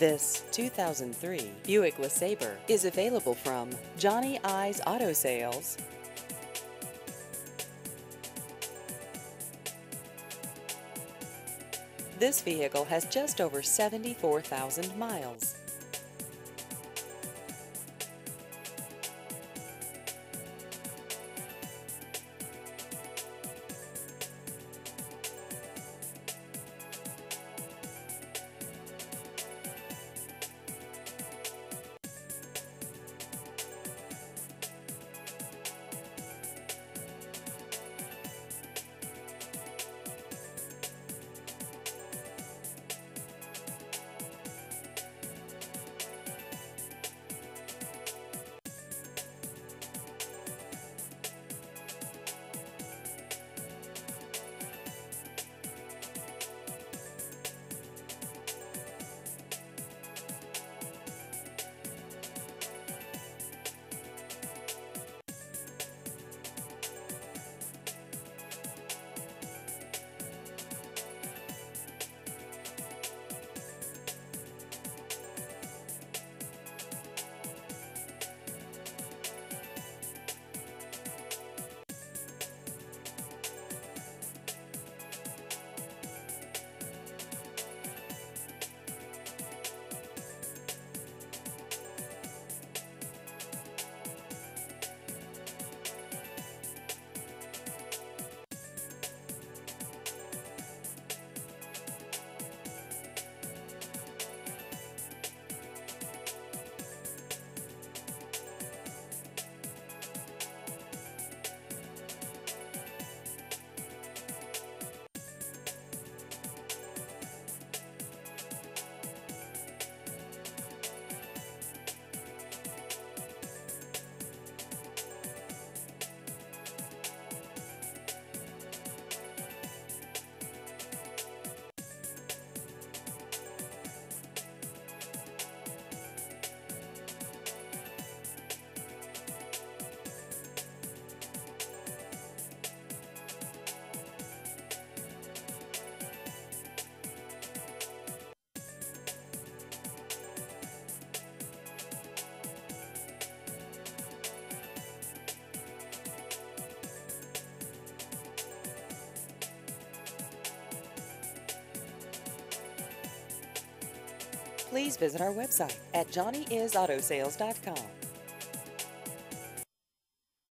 This 2003 Buick LeSabre is available from Johnny I's Auto Sales. This vehicle has just over 74,000 miles. Please visit our website at johnnyisautosales.com.